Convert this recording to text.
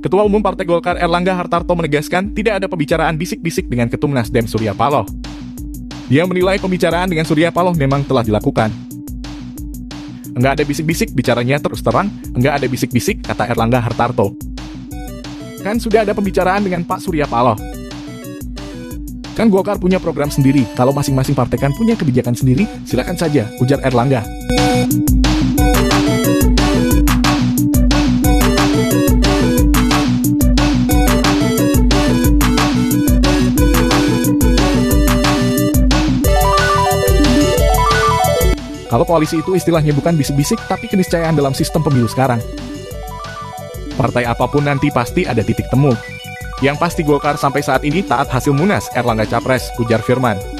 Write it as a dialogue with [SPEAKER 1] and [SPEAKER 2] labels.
[SPEAKER 1] Ketua Umum Partai Golkar Erlangga Hartarto menegaskan tidak ada pembicaraan bisik-bisik dengan Ketum Nasdem Surya Paloh. Dia menilai pembicaraan dengan Surya Paloh memang telah dilakukan. Enggak ada bisik-bisik, bicaranya terus terang, enggak ada bisik-bisik, kata Erlangga Hartarto. Kan sudah ada pembicaraan dengan Pak Surya Paloh. Kan Golkar punya program sendiri, kalau masing-masing partai kan punya kebijakan sendiri, silakan saja, ujar Erlangga. Kalau koalisi itu istilahnya bukan bisik-bisik, tapi keniscayaan dalam sistem pemilu sekarang. Partai apa pun nanti pasti ada titik temu. Yang pasti Golkar sampai saat ini taat hasil munas Erlangga Capres, ujar Firman.